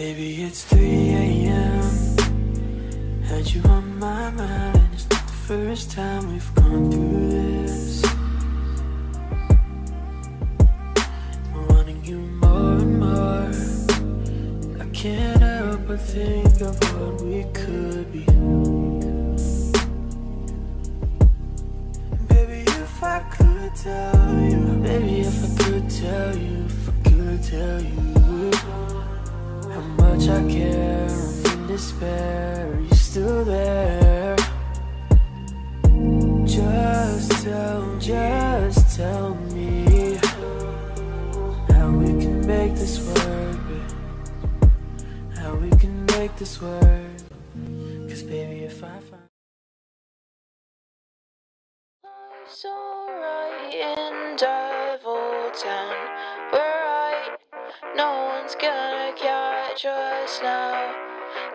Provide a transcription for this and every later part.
Baby, it's 3 a.m. Had you on my mind, and it's not the first time we've gone through this. Wanting you more and more. I can't help but think of what we could be. Baby, if I could tell you, baby, if much I care, I'm in despair. Are you still there? Just tell, just tell me how we can make this work. How we can make this work. Cause baby, if I find Life's alright in Devil Town. We're right, no one's gonna catch us now.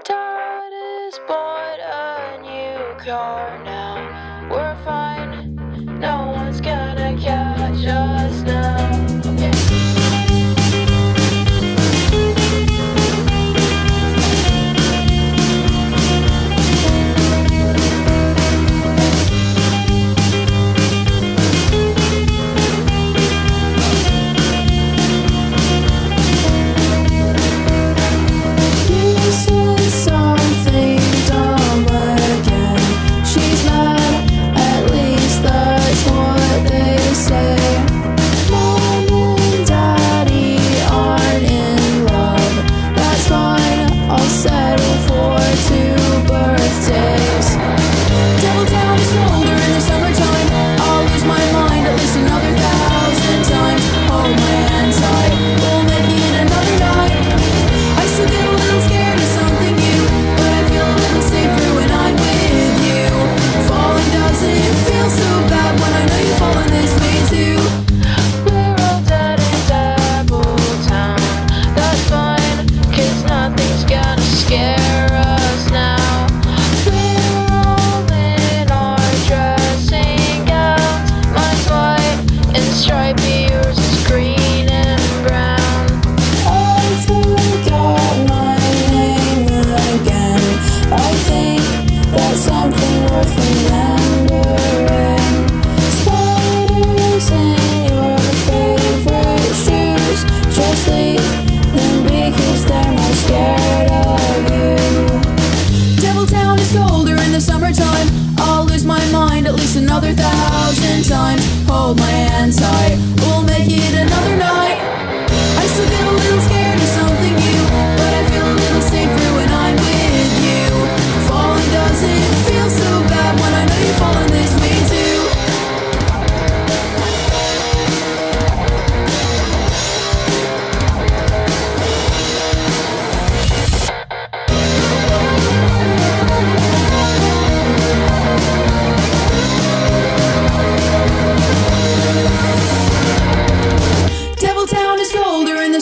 Dad has bought a new car now. We're fine, no one's gonna catch us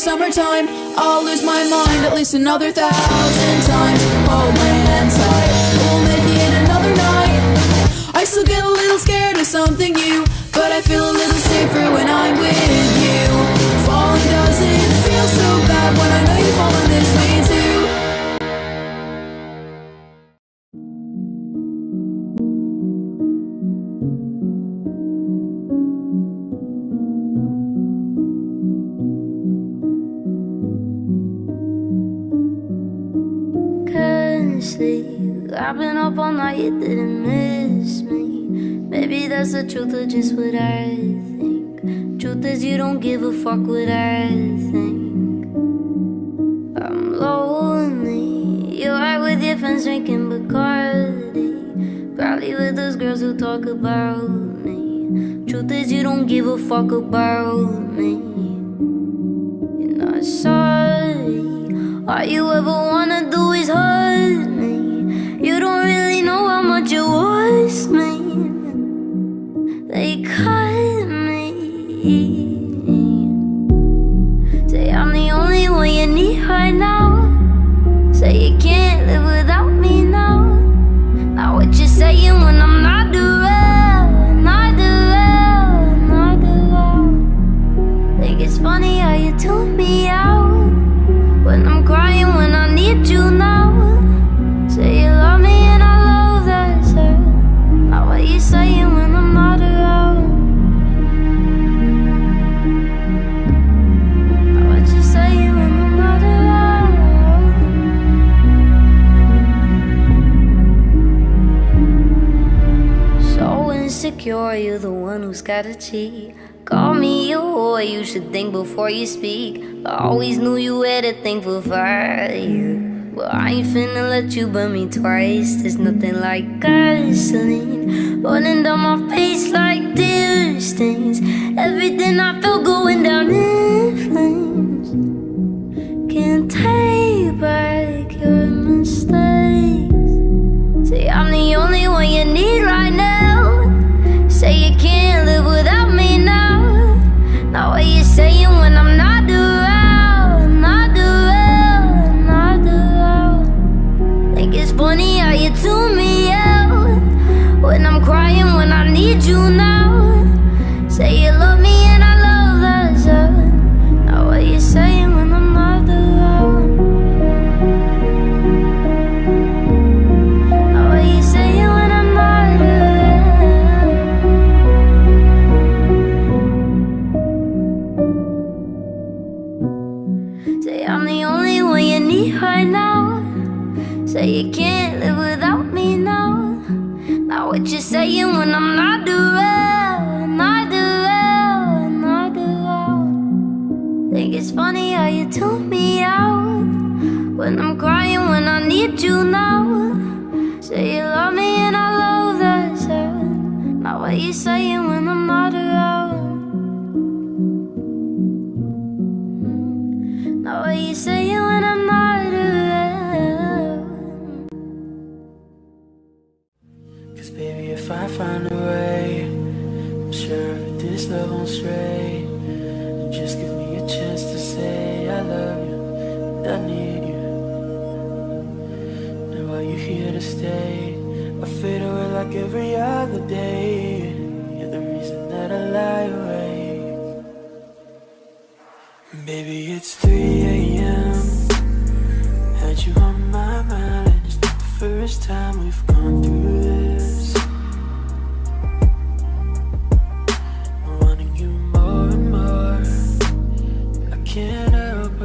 summertime. I'll lose my mind at least another thousand times. Hold my hand tight, we'll make it another night. I still get a little scared of something new, but I feel a little safer when I'm with you. Sleep. I've been up all night, you didn't miss me. Maybe that's the truth or just what I think. Truth is, you don't give a fuck what I think. I'm lonely. You're out with your friends drinking Bacardi. Probably with those girls who talk about me. Truth is, you don't give a fuck about me. You're not sorry. All you ever right now. Say you can't live without me now. Now what you saying when I'm not around, not around, not around. Think it's funny how you tune me gotta cheat. Call me a whore, you should think before you speak. I always knew you had a thing for fire. But I ain't finna let you burn me twice. There's nothing like gasoline running down my face like tear stains. Everything I felt going down in Say I'm the only one you need right now. Say you can't live without me now. Now what you're saying when I'm not around, not around, not around? Think it's funny how you tune me out when I'm crying when I need you now. Say you love me and I love that sound. Now what you're saying when I'm not around? I need you. And while you're here to stay, I fade away like every other day. You're the reason that I lie awake. Baby, it's 3 a.m. Had you on my mind, and it's not the first time we've gone through this.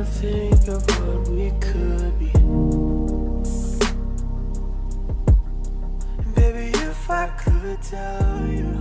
Think of what we could be. Baby, if I could tell you